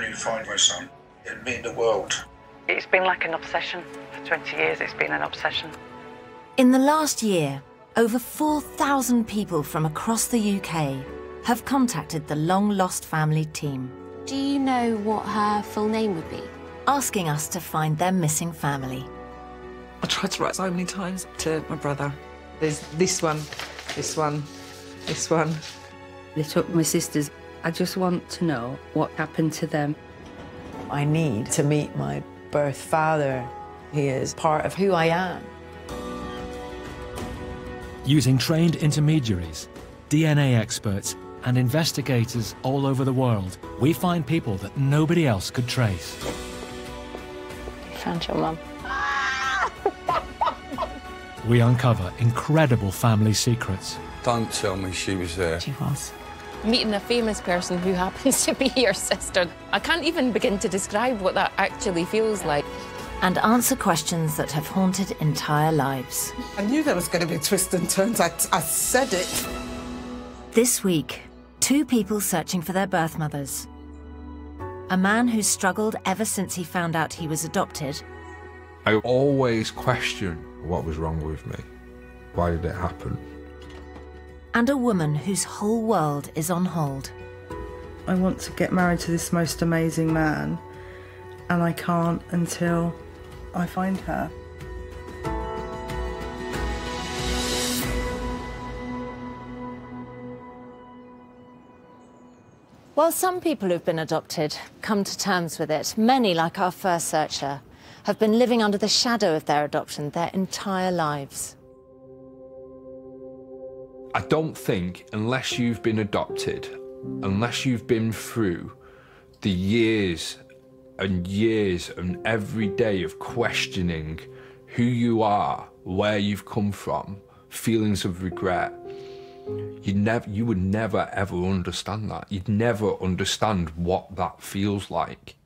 when you find my son. It'd mean the world. It's been like an obsession. For 20 years, it's been an obsession. In the last year, over 4,000 people from across the UK have contacted the long lost family team. Do you know what her full name would be? Asking us to find their missing family. I tried to write so many times to my brother. There's this one, this one, this one. They took my sisters. I just want to know what happened to them. I need to meet my birth father. He is part of who I am. Using trained intermediaries, DNA experts, and investigators all over the world, we find people that nobody else could trace. You found your mum. We uncover incredible family secrets. Don't tell me she was there. She was. Meeting a famous person who happens to be your sister. I can't even begin to describe what that actually feels like. And answer questions that have haunted entire lives. I knew there was going to be twists and turns. I, I said it. This week, two people searching for their birth mothers. A man who's struggled ever since he found out he was adopted, I always question what was wrong with me. Why did it happen? And a woman whose whole world is on hold. I want to get married to this most amazing man, and I can't until I find her. While some people who've been adopted come to terms with it, many, like our first searcher, have been living under the shadow of their adoption their entire lives. I don't think, unless you've been adopted, unless you've been through the years and years and every day of questioning who you are, where you've come from, feelings of regret, you never you would never ever understand that. You'd never understand what that feels like.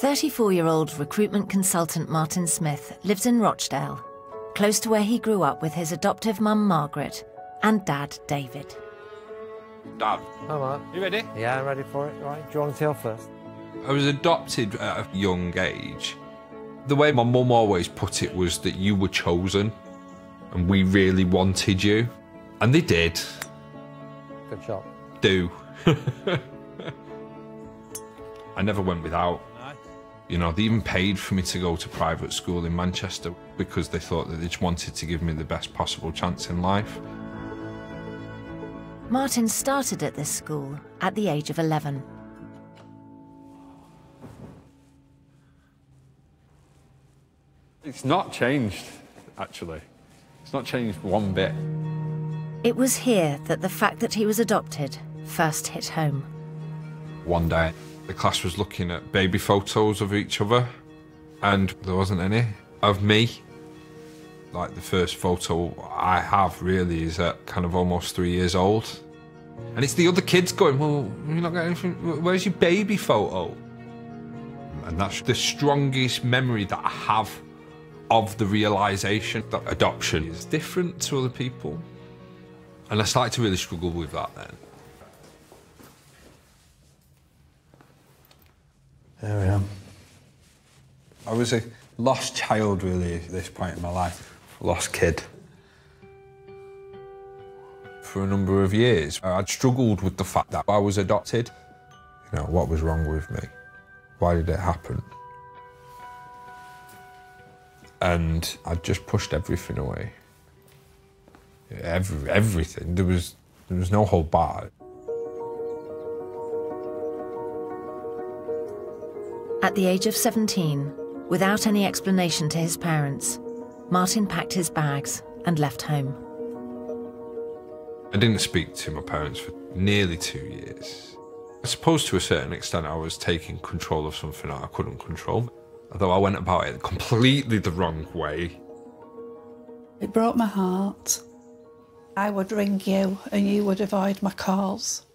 34-year-old recruitment consultant Martin Smith lives in Rochdale, close to where he grew up with his adoptive mum Margaret and dad David. Dad. Hi, Mark. You ready? Yeah, I'm ready for it. Right, do you want to tell first? I was adopted at a young age. The way my mum always put it was that you were chosen and we really wanted you. And they did. Good job. Do. I never went without. You know, they even paid for me to go to private school in Manchester because they thought that they just wanted to give me the best possible chance in life. Martin started at this school at the age of 11. It's not changed, actually. It's not changed one bit. It was here that the fact that he was adopted first hit home. One day, the class was looking at baby photos of each other, and there wasn't any of me. Like the first photo I have really is at kind of almost three years old. And it's the other kids going, Well, you're not getting anything. Where's your baby photo? And that's the strongest memory that I have of the realization that adoption is different to other people. And I started to really struggle with that then. There we are. I was a lost child, really, at this point in my life. Lost kid. For a number of years, I'd struggled with the fact that I was adopted. You know, what was wrong with me? Why did it happen? And I just pushed everything away. Every, everything. There was, there was no hold bar. At the age of 17, without any explanation to his parents, Martin packed his bags and left home. I didn't speak to my parents for nearly two years. I suppose to a certain extent I was taking control of something that I couldn't control, although I went about it completely the wrong way. It broke my heart. I would ring you and you would avoid my calls.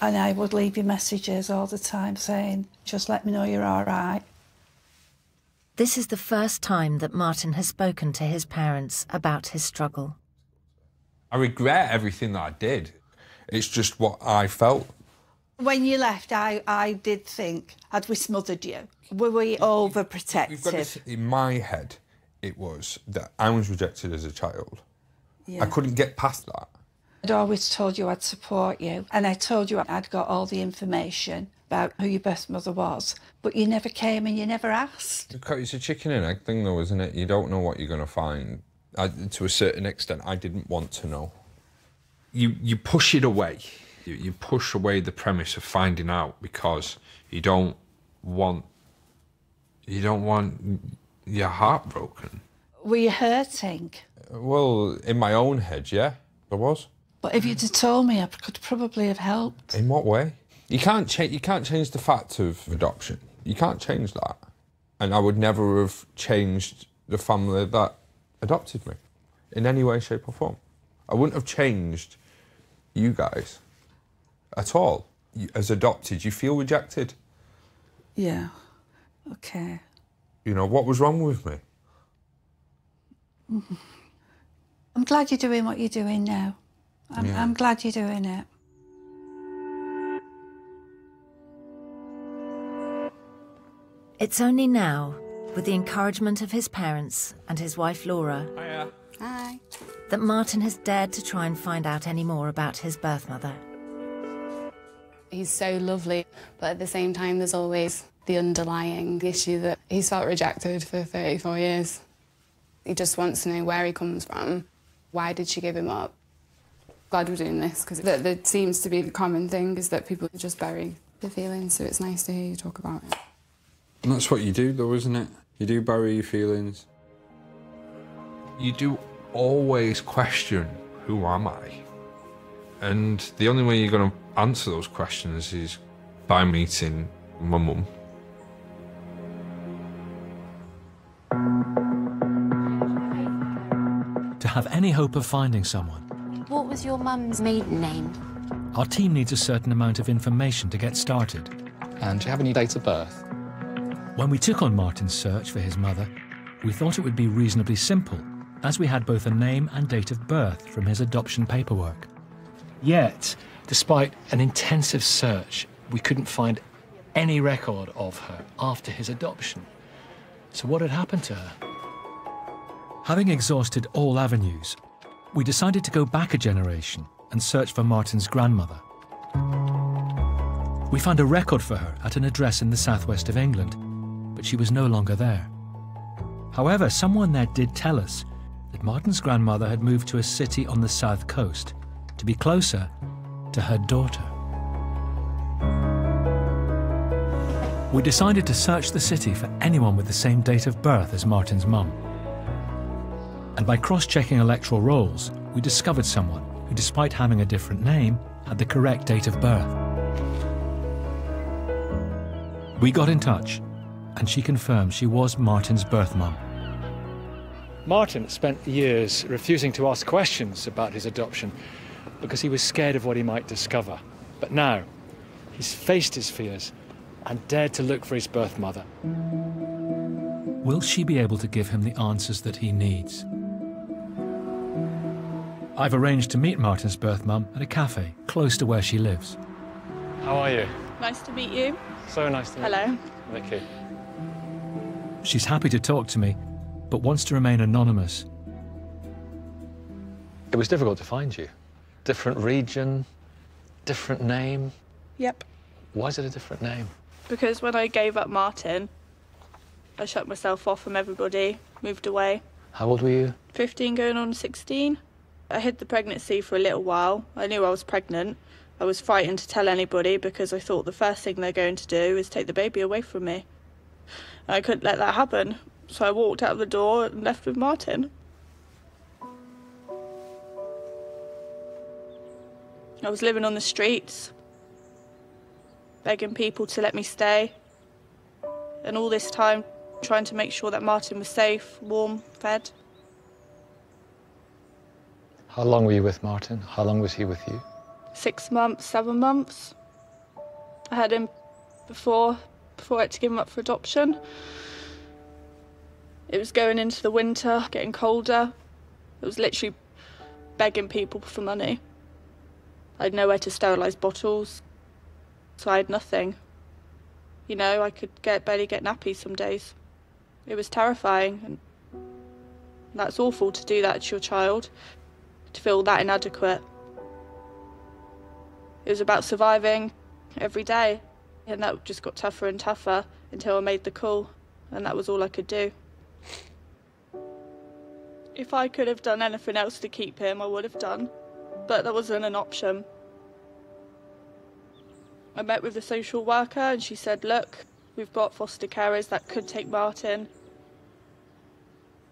And I would leave you messages all the time saying, just let me know you're all right. This is the first time that Martin has spoken to his parents about his struggle. I regret everything that I did. It's just what I felt. When you left, I, I did think, had we smothered you? Were we overprotective? You've got to in my head, it was that I was rejected as a child. Yeah. I couldn't get past that. I'd always told you I'd support you, and I told you I'd got all the information about who your birth mother was, but you never came and you never asked. It's a chicken and egg thing, though, isn't it? You don't know what you're going to find. I, to a certain extent, I didn't want to know. You you push it away. You, you push away the premise of finding out because you don't want you don't want your heart broken. Were you hurting? Well, in my own head, yeah, I was. But if you'd have told me, I could probably have helped. In what way? You can't change. You can't change the fact of adoption. You can't change that. And I would never have changed the family that adopted me, in any way, shape, or form. I wouldn't have changed you guys at all. As adopted, you feel rejected. Yeah. Okay. You know what was wrong with me? Mm-hmm. I'm glad you're doing what you're doing now. I'm, Yeah. I'm glad you're doing it. It's only now, with the encouragement of his parents and his wife Laura, Hiya. Hi. that Martin has dared to try and find out any more about his birth mother. He's so lovely, but at the same time, there's always the underlying issue that he's felt rejected for 34 years. He just wants to know where he comes from. Why did she give him up? Glad we're doing this because that, that seems to be the common thing is that people just bury the feelings. So it's nice to hear you talk about it. And that's what you do, though, isn't it? You do bury your feelings. You do always question, who am I? And the only way you're going to answer those questions is by meeting my mum. To have any hope of finding someone, What was your mum's maiden name? our team needs a certain amount of information to get started. And do you have any date of birth? When we took on Martin's search for his mother, we thought it would be reasonably simple, as we had both a name and date of birth from his adoption paperwork. Yet, despite an intensive search, we couldn't find any record of her after his adoption. So, what had happened to her? Having exhausted all avenues, we decided to go back a generation and search for Martin's grandmother. We found a record for her at an address in the southwest of England, but she was no longer there. However, someone there did tell us that Martin's grandmother had moved to a city on the south coast to be closer to her daughter. We decided to search the city for anyone with the same date of birth as Martin's mum. And by cross checking electoral rolls, we discovered someone who, despite having a different name, had the correct date of birth. We got in touch, and she confirmed she was Martin's birth mum. Martin spent years refusing to ask questions about his adoption because he was scared of what he might discover. But now, he's faced his fears and dared to look for his birth mother. Will she be able to give him the answers that he needs? I've arranged to meet Martin's birth mum at a cafe close to where she lives. How are you? Nice to meet you. So nice to meet Hello. you. Hello. Vicky. She's happy to talk to me, but wants to remain anonymous. It was difficult to find you. Different region, different name. Yep. Why is it a different name? Because when I gave up Martin, I shut myself off from everybody, moved away. How old were you? 15 going on 16. I hid the pregnancy for a little while. I knew I was pregnant. I was frightened to tell anybody because I thought the first thing they're going to do is take the baby away from me. I couldn't let that happen. So I walked out of the door and left with Martin. I was living on the streets, begging people to let me stay. And all this time, trying to make sure that Martin was safe, warm, fed. How long were you with Martin? How long was he with you? Six months, seven months. I had him before, before I had to give him up for adoption. It was going into the winter, getting colder. It was literally begging people for money. I had nowhere to sterilise bottles, so I had nothing. You know, I could get barely get nappies some days. It was terrifying, and that's awful to do that to your child, to feel that inadequate. It was about surviving every day, and that just got tougher and tougher until I made the call, and that was all I could do. If I could have done anything else to keep him, I would have done, but that wasn't an option. I met with the social worker and she said, Look, we've got foster carers that could take Martin.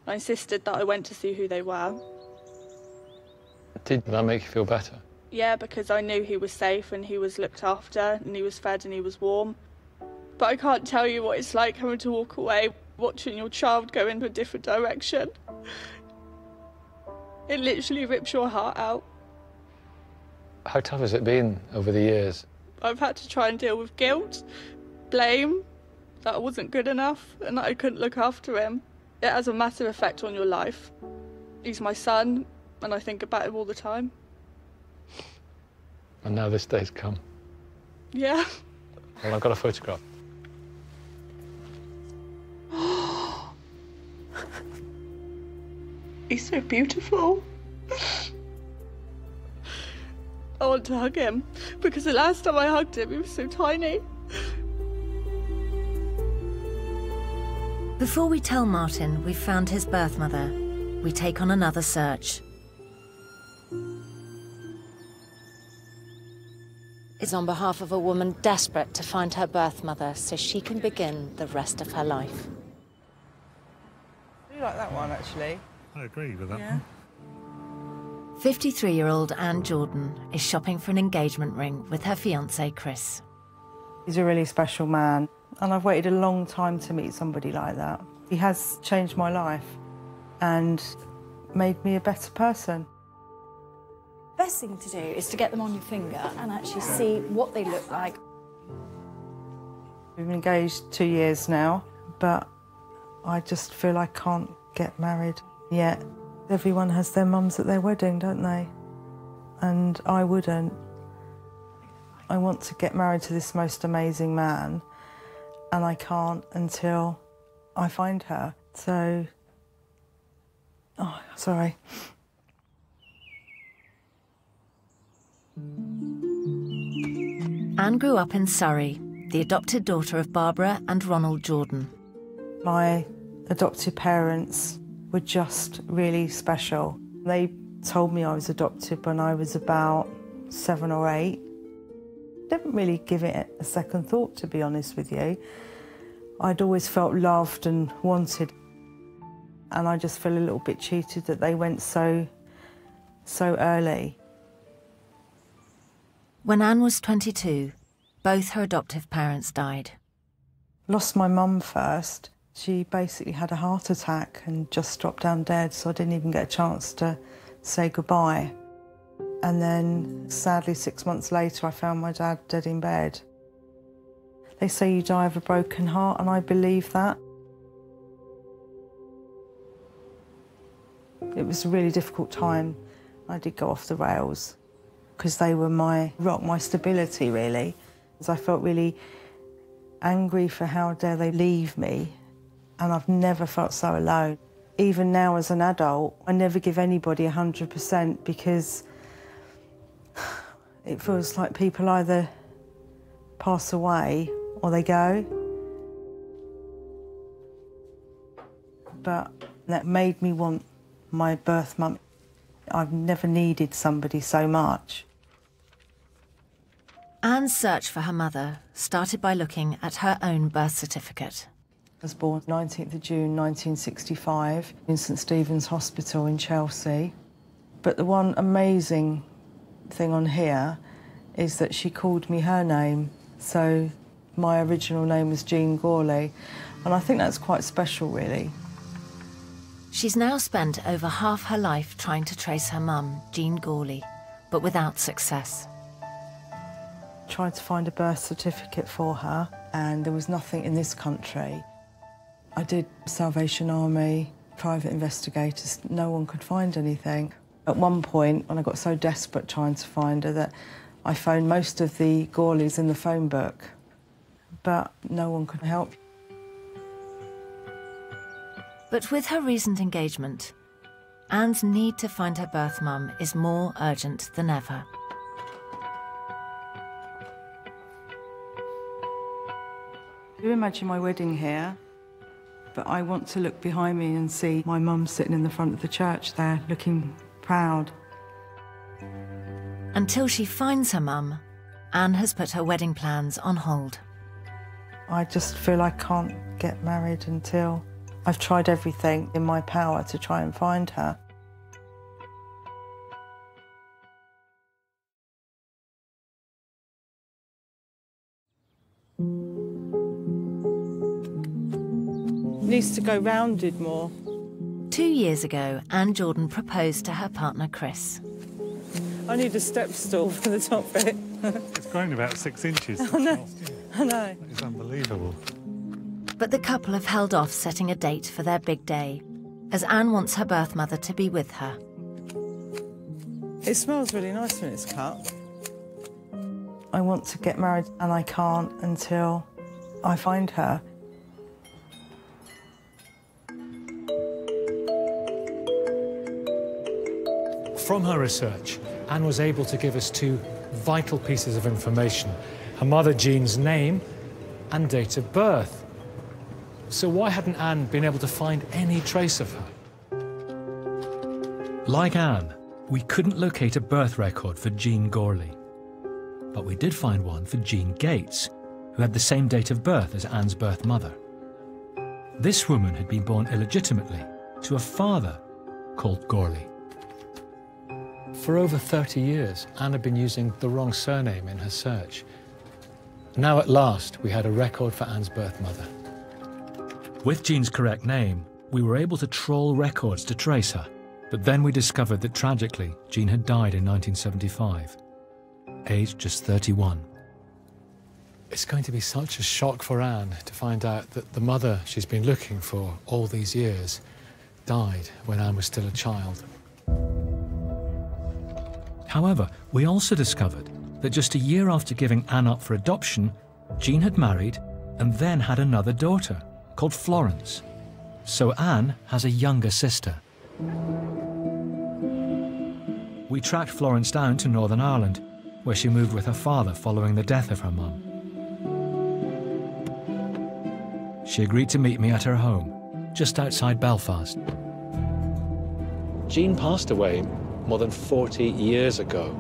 I insisted that I went to see who they were. Did that make you feel better? Yeah, because I knew he was safe and he was looked after and he was fed and he was warm. But I can't tell you what it's like having to walk away, watching your child go in a different direction. It literally rips your heart out. How tough has it been over the years? I've had to try and deal with guilt, blame, that I wasn't good enough and that I couldn't look after him. It has a massive effect on your life. He's my son and I think about him all the time. And now this day's come. Yeah. Well, I've got a photograph. He's so beautiful. I want to hug him because the last time I hugged him, he was so tiny. Before we tell Martin we've found his birth mother, we take on another search. It's on behalf of a woman desperate to find her birth mother so she can begin the rest of her life. I do like that one, actually. I agree with that. Yeah. 53 year old Anne Jordan is shopping for an engagement ring with her fiance Chris. He's a really special man, and I've waited a long time to meet somebody like that. He has changed my life and made me a better person. Best thing to do is to get them on your finger and actually see what they look like. We've been engaged two years now, but I just feel I can't get married yet. Everyone has their mums at their wedding, don't they? And I wouldn't. I want to get married to this most amazing man, and I can't until I find her. So, oh, sorry. Anne grew up in Surrey, the adopted daughter of Barbara and Ronald Jordan. My adopted parents were just really special. They told me I was adopted when I was about seven or eight. Didn't really give it a second thought, to be honest with you. I'd always felt loved and wanted, and I just feel a little bit cheated that they went so, so early. When Anne was 22, both her adoptive parents died. Lost my mum first. She basically had a heart attack and just dropped down dead, so I didn't even get a chance to say goodbye. And then, sadly, six months later, I found my dad dead in bed. They say you die of a broken heart, and I believe that. It was a really difficult time. I did go off the rails because they were my rock, my stability, really. As I felt really angry for how dare they leave me, and I've never felt so alone. Even now as an adult, I never give anybody 100% because it feels like people either pass away or they go. But that made me want my birth mum. I've never needed somebody so much. Anne's search for her mother started by looking at her own birth certificate. I was born 19th of June 1965 in St Stephen's Hospital in Chelsea. But the one amazing thing on here is that she called me her name. So my original name was Jean Gawley, and I think that's quite special, really. She's now spent over half her life trying to trace her mum, Jean Gawley, but without success. Tried to find a birth certificate for her, and there was nothing in this country. I did Salvation Army, private investigators, no one could find anything. At one point, when I got so desperate trying to find her, that I phoned most of the Gorleys in the phone book, but no one could help. But with her recent engagement, Anne's need to find her birth mum is more urgent than ever. You imagine my wedding here, but I want to look behind me and see my mum sitting in the front of the church there, looking proud. Until she finds her mum, Anne has put her wedding plans on hold. I just feel I can't get married until I've tried everything in my power to try and find her. Needs to go rounded more. Two years ago, Anne Jordan proposed to her partner Chris. I need a step stool for the top bit. It's grown about six inches. I know. I know. It's unbelievable. But the couple have held off setting a date for their big day, as Anne wants her birth mother to be with her. It smells really nice when it's cut. I want to get married and I can't until I find her. From her research, Anne was able to give us two vital pieces of information her mother Jean's name and date of birth. So, why hadn't Anne been able to find any trace of her? Like Anne, we couldn't locate a birth record for Jean Gorley. But we did find one for Jean Gates, who had the same date of birth as Anne's birth mother. This woman had been born illegitimately to a father called Gorley. For over 30 years, Anne had been using the wrong surname in her search. Now, at last, we had a record for Anne's birth mother. With Jean's correct name, we were able to trawl records to trace her. But then we discovered that tragically, Jean had died in 1975, aged just 31. It's going to be such a shock for Anne to find out that the mother she's been looking for all these years died when Anne was still a child. However, we also discovered that just a year after giving Anne up for adoption, Jean had married and then had another daughter called Florence. So Anne has a younger sister. We tracked Florence down to Northern Ireland, where she moved with her father following the death of her mum. She agreed to meet me at her home, just outside Belfast. Jean passed away more than 40 years ago.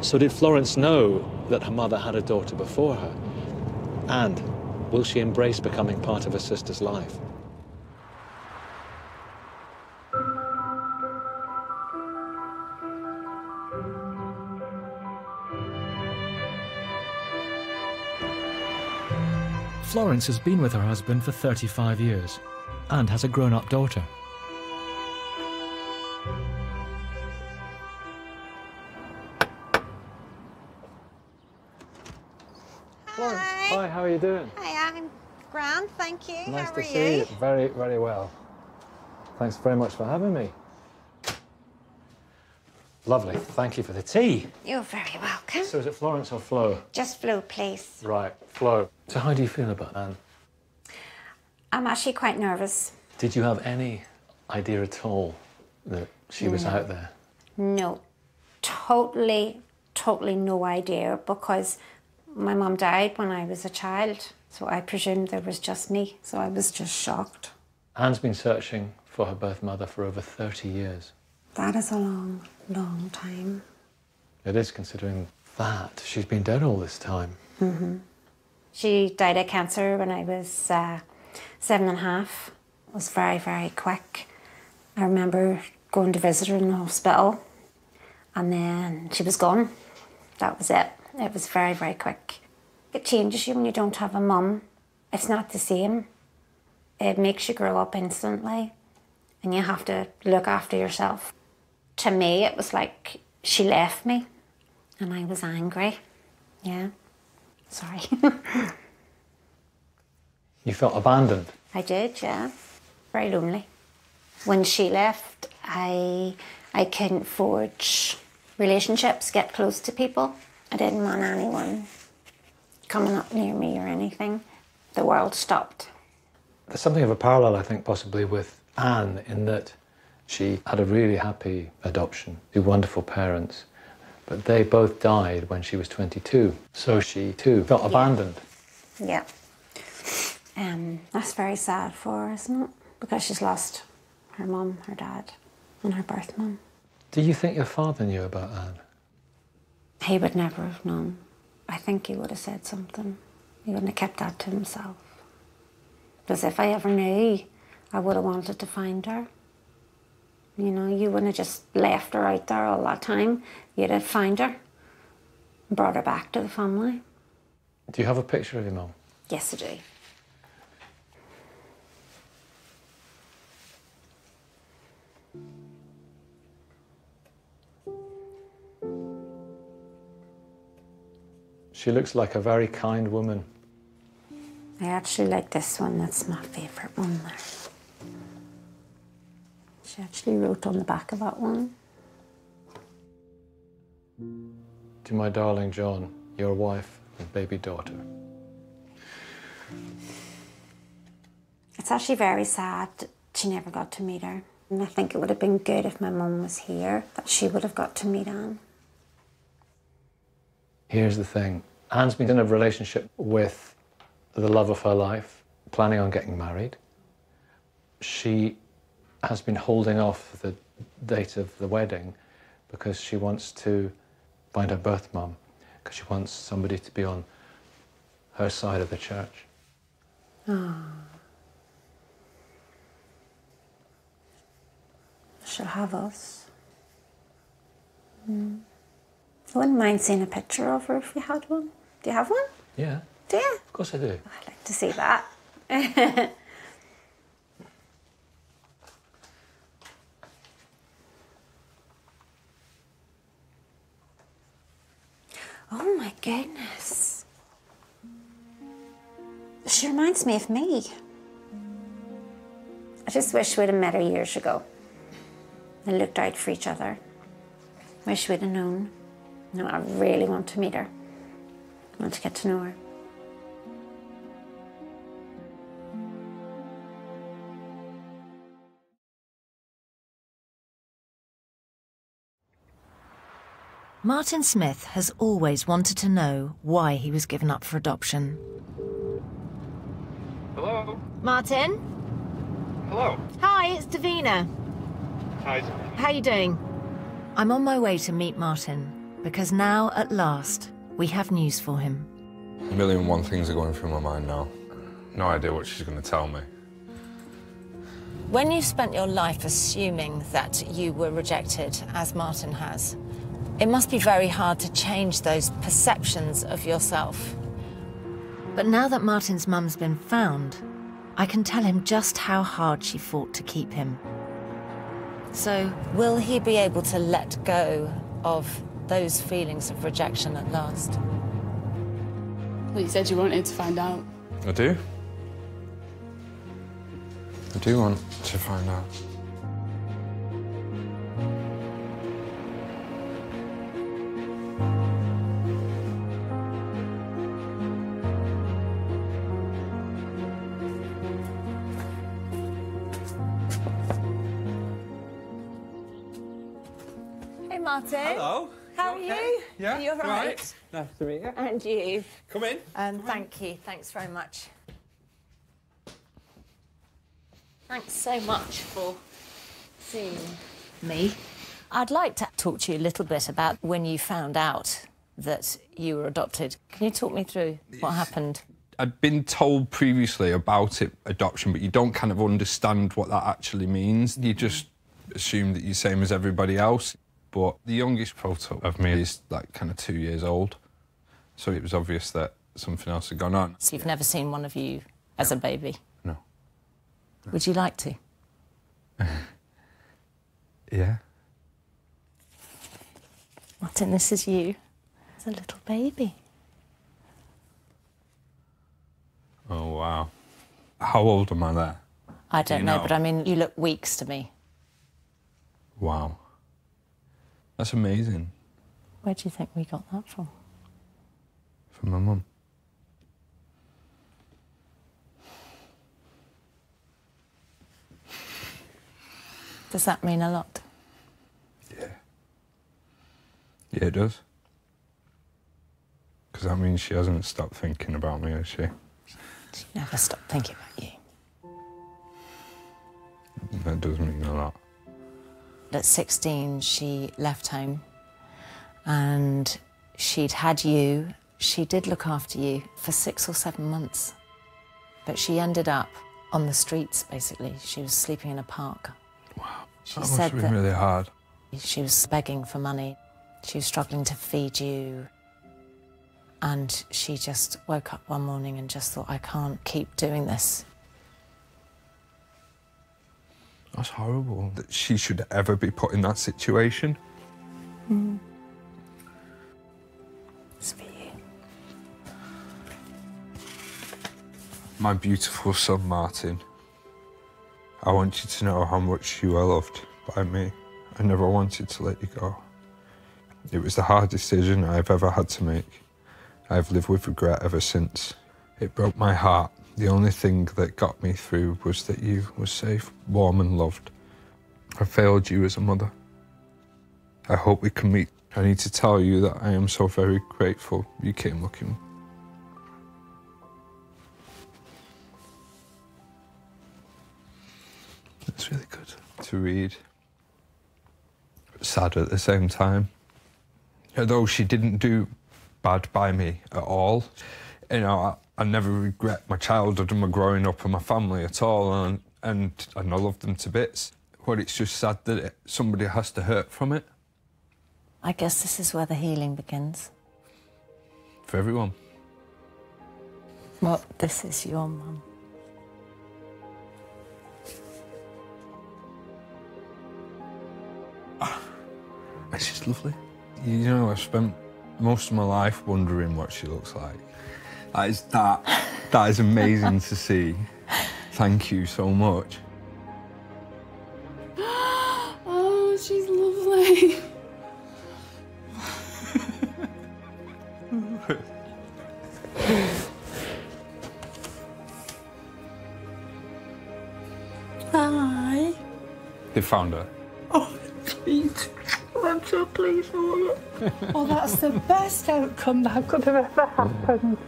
So did Florence know that her mother had a daughter before her? And will she embrace becoming part of her sister's life? Florence has been with her husband for 35 years and has a grown up daughter. Florence, hi, how are you doing? Hi, I'm grand, thank you. Nice How to see you? you. Very, very well. Thanks very much for having me. Lovely. Thank you for the tea. You're very welcome. So is it Florence or Flo? Just Flo, please. Right, Flo. So how do you feel about Anne? I'm actually quite nervous. Did you have any idea at all that she was No. out there? No, totally, totally no idea because my mum died when I was a child. So I presumed there was just me. So I was just shocked. Anne's been searching for her birth mother for over 30 years. That is a long, long time. It is considering that she's been dead all this time. Mm -hmm. She died of cancer when I was uh, seven and a half. It was very, very quick. I remember going to visit her in the hospital and then she was gone. That was it. It was very, very quick. It changes you when you don't have a mum. It's not the same. It makes you grow up instantly and you have to look after yourself. To me, it was like she left me and I was angry. Yeah. Sorry. You felt abandoned. I did, yeah. Very lonely. When she left, I I couldn't forge relationships, get close to people. I didn't want anyone coming up near me or anything. The world stopped. There's something of a parallel, I think, possibly with Anne in that she had a really happy adoption, two wonderful parents, but they both died when she was 22. So she too felt abandoned. Yeah. Um, that's very sad for her, isn't it? Because she's lost her mum, her dad, and her birth mum. Do you think your father knew about Anne? He would never have known. I think he would have said something. He wouldn't have kept that to himself. Because if I ever knew, I would have wanted to find her. You know, you wouldn't have just left her out there all that time. You'd have found her, brought her back to the family. Do you have a picture of your mum? Yes, I do. She looks like a very kind woman. I actually like this one. That's my favourite one there. She actually wrote on the back of that one. To my darling John, your wife and baby daughter. It's actually very sad that she never got to meet her. And I think it would have been good if my mum was here, that she would have got to meet Anne. Here's the thing Anne's been in a relationship with the love of her life, planning on getting married. She has been holding off the date of the wedding because she wants to find her birth mum, because she wants somebody to be on her side of the church. Oh. She'll have us. Mm. I wouldn't mind seeing a picture of her if we had one. Do you have one? Yeah, Do you? of course I do. Oh, I'd like to see that. oh my goodness. She reminds me of me. I just wish we'd have met her years ago and looked out for each other. Wish we'd have known. No, I really want to meet her. I want to get to know her. Martin Smith has always wanted to know why he was given up for adoption. Hello? Martin? Hello? Hi, it's Davina. Hi. How you doing? I'm on my way to meet Martin because now, at last, we have news for him. A million and one things are going through my mind now. No idea what she's going to tell me. When you've spent your life assuming that you were rejected, as Martin has, it must be very hard to change those perceptions of yourself. But now that Martin's mum's been found, I can tell him just how hard she fought to keep him. So, will he be able to let go of those feelings of rejection at last? Well, you said you wanted to find out. I do. I do want to find out. Hey, Martin. Hello. How are you? Yeah, Are you all you all right? right? Nice to meet you. And you. Come in. And thank you. Thanks very much. Thanks so much for seeing me. I'd like to talk to you a little bit about when you found out that you were adopted. Can you talk me through what happened? I'd been told previously about it, adoption, but you don't kind of understand what that actually means. You just assume that you're the same as everybody else. But the youngest photo of me is like kind of two years old. So it was obvious that something else had gone on. So you've never seen one of you as a baby? No. Would you like to? Yeah. Martin, this is you as a little baby. Oh, wow. How old am I there? I don't you know, know? but I mean, you look weeks to me. Wow. That's amazing Where do you think we got that from? From my mum. Does that mean a lot? Yeah. Yeah, it does. Because that means she hasn't stopped thinking about me, has she? She never stopped thinking about you. That does mean a lot. At 16, she left home and she'd had you. She did look after you for six or seven months. But she ended up on the streets, basically. She was sleeping in a park. Wow. She that must said have been that really hard. she was begging for money. She was struggling to feed you. And she just woke up one morning and just thought, I can't keep doing this. That's horrible that she should ever be put in that situation. It's for you. My beautiful son, Martin. I want you to know how much you are loved by me. I never wanted to let you go. It was the hardest decision I've ever had to make. I've lived with regret ever since. It broke my heart. The only thing that got me through was that you were safe, warm, and loved. I failed you as a mother. I hope we can meet. I need to tell you that I am so very grateful you came looking. It's really good to read. Sad at the same time. Although she didn't do bad by me at all, you know, I, never regret my childhood and my growing up and my family at all, and, and, and I love them to bits. But it's just sad that it, somebody has to hurt from it I guess this is where the healing begins. for everyone. Well, this is your mum. And she's lovely. You know, I've spent most of my life wondering what she looks like. That is that. that is amazing to see. Thank you so much. oh, she's lovely. Hi. They found her. Oh, please. I'm so pleased for you. oh, that's the best outcome that could have ever happened.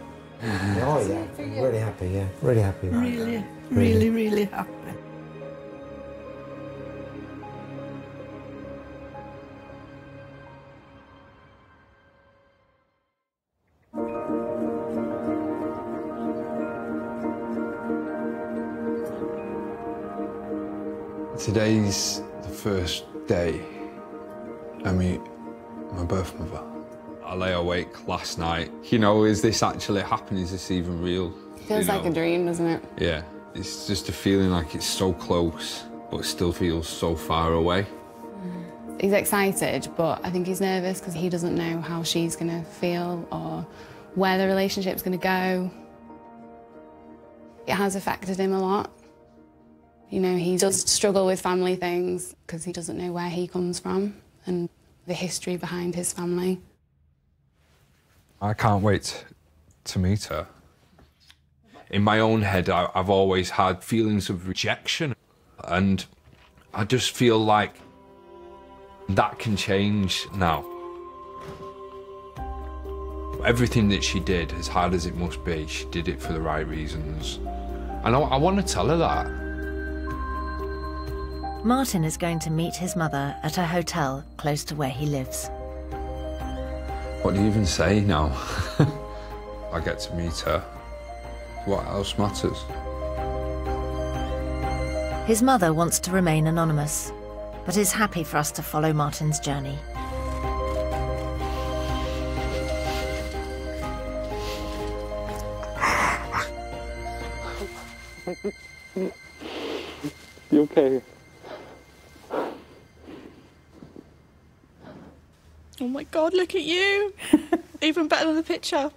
Oh yeah, really happy. Yeah, really happy. about Really, really, really happy. Today's the first day I meet my birth mother. I lay awake last night. You know, is this actually happening? Is this even real? Feels You like a dream, doesn't it? Yeah, it's just a feeling like it's so close, but still feels so far away. He's excited, but I think he's nervous because he doesn't know how she's going to feel or where the relationship's going to go. It has affected him a lot. You know, he does struggle with family things because he doesn't know where he comes from and the history behind his family. I can't wait to meet her. In my own head, I, I've always had feelings of rejection, and I just feel like that can change now. Everything that she did, as hard as it must be, she did it for the right reasons. And I, I want to tell her that. Martin is going to meet his mother at a hotel close to where he lives. What do you even say now? I get to meet her. What else matters? His mother wants to remain anonymous, but is happy for us to follow Martin's journey. You okay? Oh my god, look at you! Even better than the picture.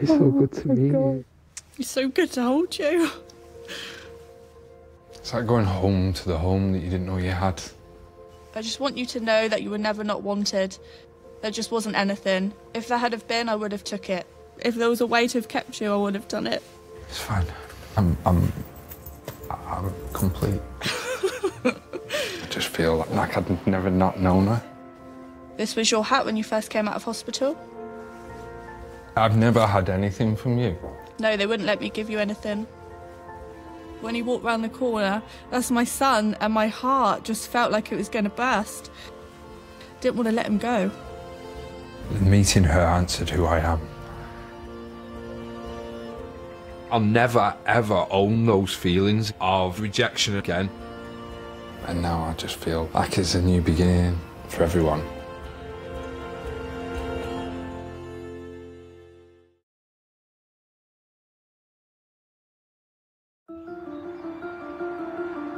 It's so oh good to meet you. It's so good to hold you. It's like going home to the home that you didn't know you had. I just want you to know that you were never not wanted. There just wasn't anything. If there had have been, I would have took it. If there was a way to have kept you, I would have done it. It's fine. I'm, I'm, I'm complete. I just feel like, like I'd never not known her. This was your hat when you first came out of hospital? I've never had anything from you. No, they wouldn't let me give you anything. When he walked round the corner, that's my son, and my heart just felt like it was going to burst. Didn't want to let him go. Meeting her answered who I am. I'll never, ever own those feelings of rejection again. And now I just feel like it's a new beginning for everyone.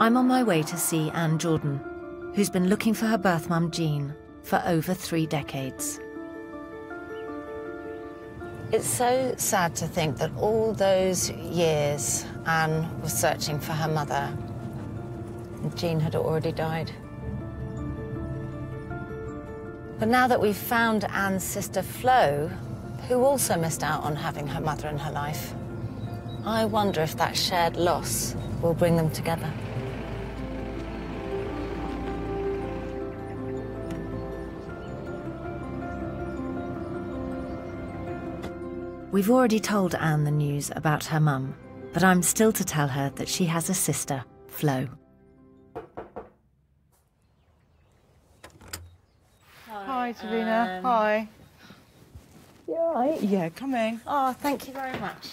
I'm on my way to see Ann Jordan, who's been looking for her birth mum Jean for over three decades. It's so sad to think that all those years Ann was searching for her mother, and Jean had already died. But now that we've found Ann's sister Flo, who also missed out on having her mother in her life, I wonder if that shared loss will bring them together. We've already told Ann the news about her mum, but I'm still to tell her that she has a sister, Flo. Hi, Davina. Um, Hi. You all right? Yeah, come in. Oh, thank you very much.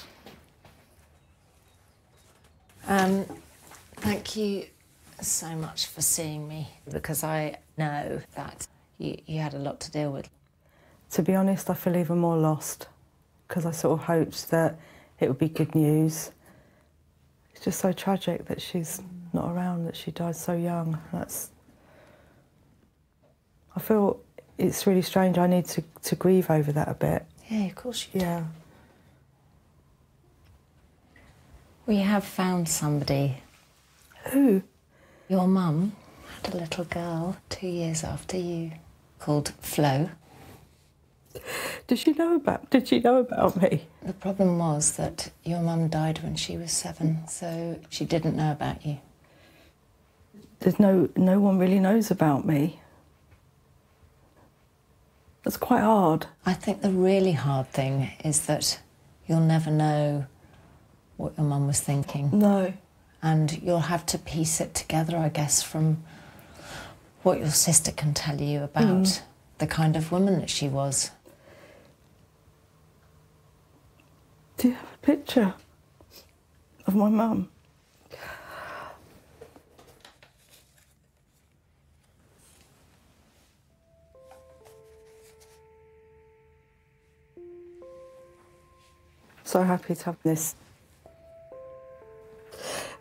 Um, thank you so much for seeing me because I know that you, you had a lot to deal with. To be honest, I feel even more lost because I sort of hoped that it would be good news. It's just so tragic that she's not around, that she died so young. That's. I feel it's really strange. I need to, to grieve over that a bit. Yeah, of course you Yeah. We have found somebody. Who? Your mum had a little girl two years after you called Flo. Did she know about? Did she know about me? The problem was that your mum died when she was seven, so she didn't know about you. There's no no one really knows about me. That's quite hard. I think the really hard thing is that you'll never know what your mum was thinking. No. And you'll have to piece it together, I guess, from what your sister can tell you about Mm. the kind of woman that she was. Do you have a picture of my mum? So happy to have this.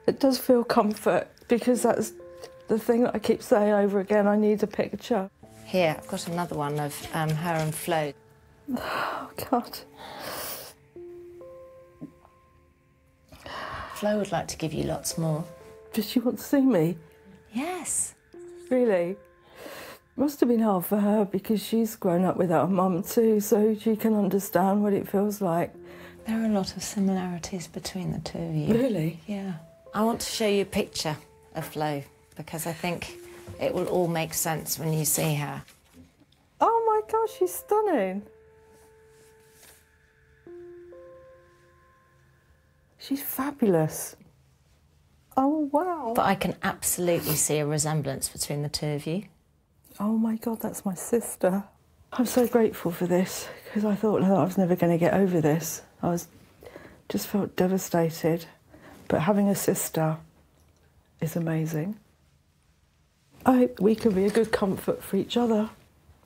It does feel comfort because that's the thing that I keep saying over again. I need a picture. Here, I've got another one of um, her and Flo. Oh, God. Flo would like to give you lots more. Does she want to see me? Yes. Really? Must have been hard for her because she's grown up without a mum too, so she can understand what it feels like. There are a lot of similarities between the two of you. Really? Yeah. I want to show you a picture of Flo because I think it will all make sense when you see her. Oh my gosh, she's stunning. She's fabulous. Oh wow. But I can absolutely see a resemblance between the two of you. Oh my god, that's my sister. I'm so grateful for this because I thought no, I was never going to get over this. I was just felt devastated. But having a sister is amazing. I hope we can be a good comfort for each other.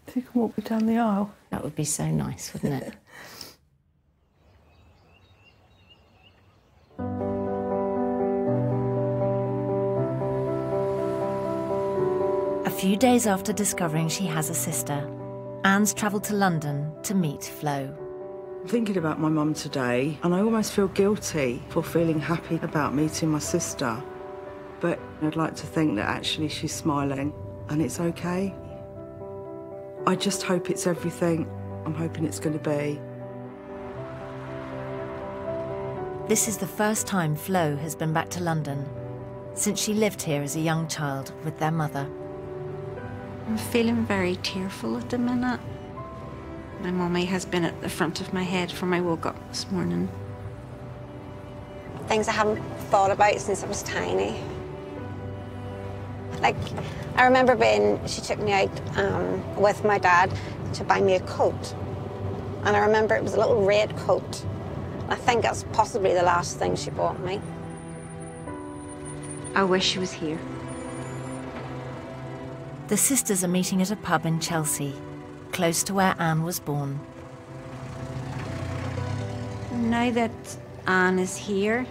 If you can walk me down the aisle. That would be so nice, wouldn't it? few days after discovering she has a sister, Ann's travelled to London to meet Flo. I'm thinking about my mum today, and I almost feel guilty for feeling happy about meeting my sister. But I'd like to think that actually she's smiling and it's okay. I just hope it's everything I'm hoping it's going to be. This is the first time Flo has been back to London since she lived here as a young child with their mother. I'm feeling very tearful at the minute. My mummy has been at the front of my head from I woke up this morning. Things I haven't thought about since I was tiny. Like, I remember being, she took me out um, with my dad to buy me a coat. And I remember it was a little red coat. I think that's possibly the last thing she bought me. I wish she was here. The sisters are meeting at a pub in Chelsea, close to where Ann was born. Now that Ann is here,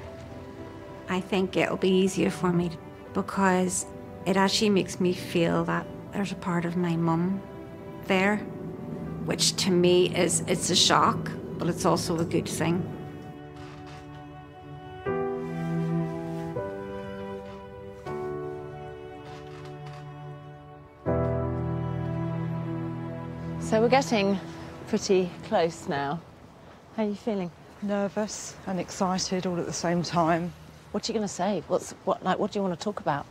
I think it'll be easier for me because it actually makes me feel that there's a part of my mum there, which to me is it's a shock, but it's also a good thing. We're getting pretty close now. How are you feeling? Nervous and excited all at the same time. What are you going to say? What's what like? What do you want to talk about?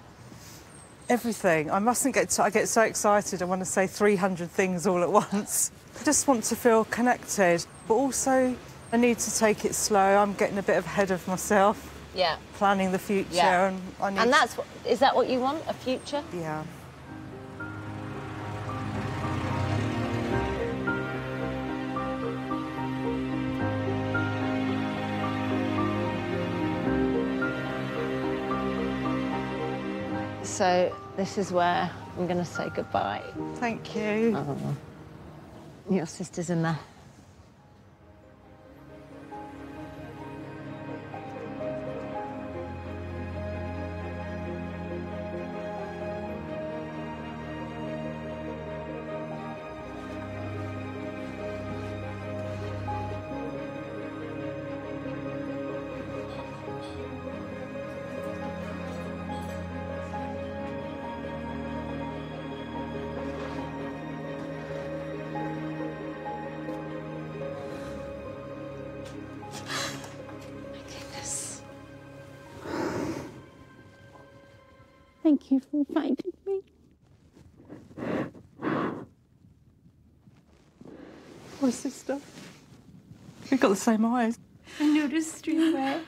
Everything. I mustn't get. To, I get so excited. I want to say 300 things all at once. I just want to feel connected, but also I need to take it slow. I'm getting a bit ahead of myself. Yeah. Planning the future, Yeah. and I need. And that's what is that what you want? A future? Yeah. So this is where I'm going to say goodbye. Thank you. Your sister's in there. Thank you for finding me. My sister. We've got the same eyes. I noticed straight away.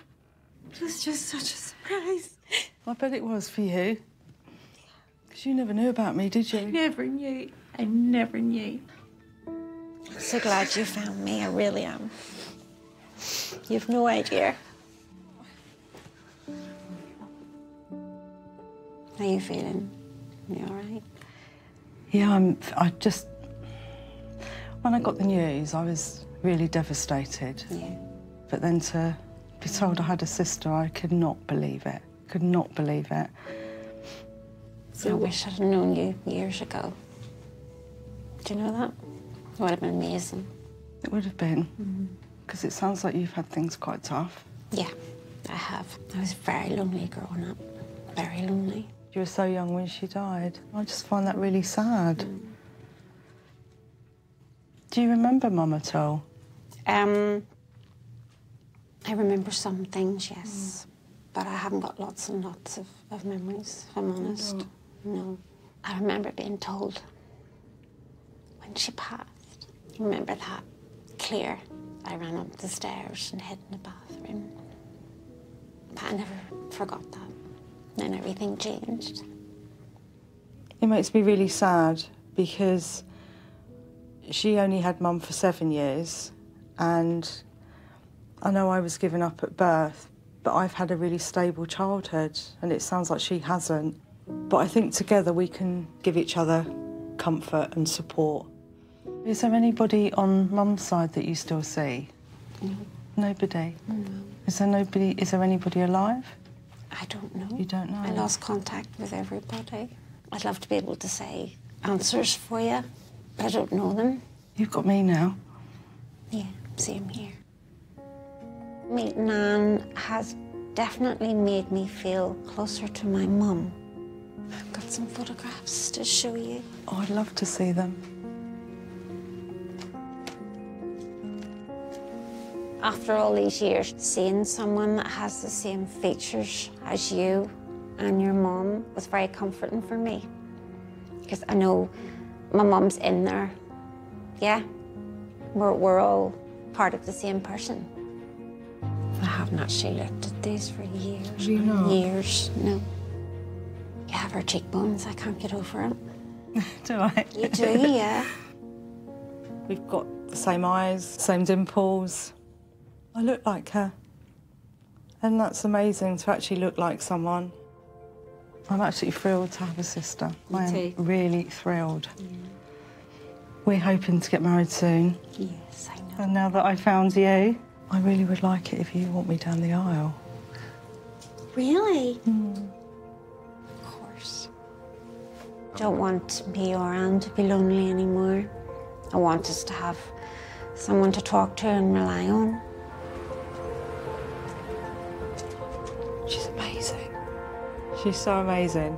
It was just such a surprise. I bet it was for you. Because you never knew about me, did you? I never knew. I never knew. I'm So glad you found me. I really am. You've no idea. How are you feeling? You all right? Yeah, I'm. I just. When I got the news, I was really devastated. Yeah. But then to be told I had a sister, I could not believe it. Could not believe it. So I wish I'd known you years ago. Do you know that? It would have been amazing. It would have been. Mm-hmm. Because it sounds like you've had things quite tough. Yeah, I have. I was very lonely growing up. Very lonely. You were so young when she died. I just find that really sad. Do you remember Mum at all? Um, I remember some things, yes, but I haven't got lots and lots of, of memories, if I'm honest. No. I remember being told when she passed. I remember that clear. I ran up the stairs and hid in the bathroom. But I never forgot that. Then everything changed. It makes me really sad because she only had mum for seven years, and I know I was given up at birth, but I've had a really stable childhood, and it sounds like she hasn't. But I think together we can give each other comfort and support. Is there anybody on mum's side that you still see? No. Nobody. No. Is there nobody? Is there anybody alive? I don't know. You don't know. I lost contact with everybody. I'd love to be able to say answers for you, but I don't know them. You've got me now. Yeah. Same here. Meeting Ann has definitely made me feel closer to my mum. I've got some photographs to show you. Oh, I'd love to see them. After all these years, seeing someone that has the same features as you and your mum was very comforting for me. Because I know my mum's in there. Yeah, we're, we're all part of the same person. I haven't actually looked at these for years. Do you not? Years, no. You have her cheekbones, I can't get over it. do I? You do, yeah. We've got the same eyes, same dimples. I look like her. And that's amazing to actually look like someone. I'm absolutely thrilled to have a sister. Me I am too. really thrilled. We're hoping to get married soon. Yes, I know. And now that I found you, I really would like it if you want me down the aisle. Really? Hmm. Of course. Don't want me or Ann to be lonely anymore. I want us to have someone to talk to and rely on. She's so amazing.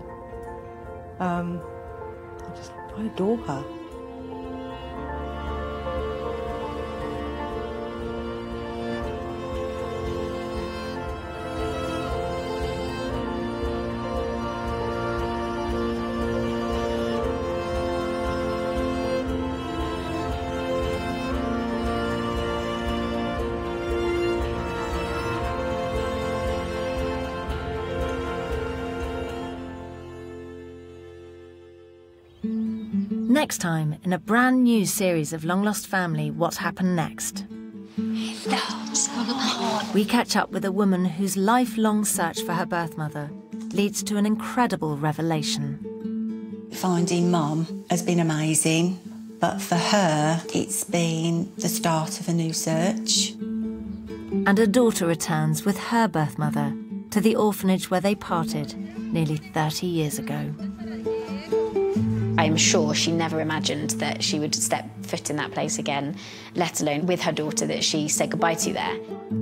Um, I just, I adore her. Next time, in a brand new series of Long Lost Family What Happened Next? We catch up with a woman whose lifelong search for her birth mother leads to an incredible revelation. Finding mum has been amazing, but for her, it's been the start of a new search. And a daughter returns with her birth mother to the orphanage where they parted nearly 30 years ago. I'm sure she never imagined that she would step foot in that place again, let alone with her daughter that she said goodbye to there.